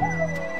Woo!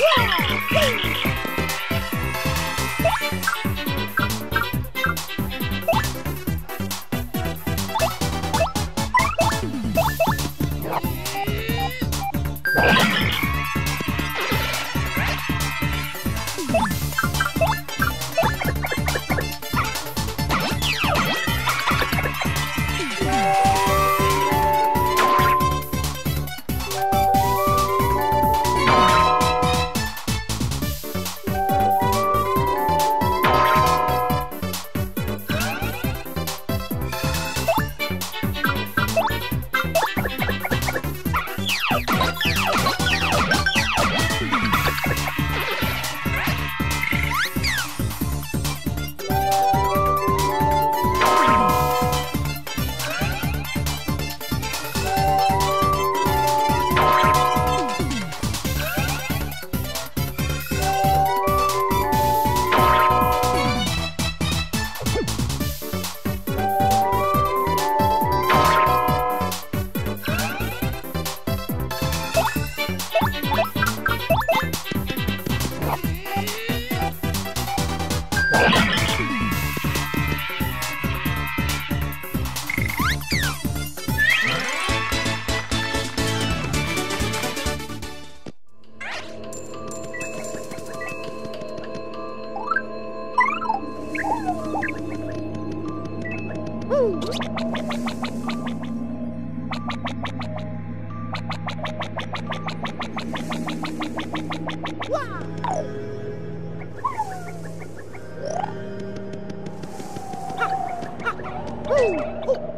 Yeah! Oh!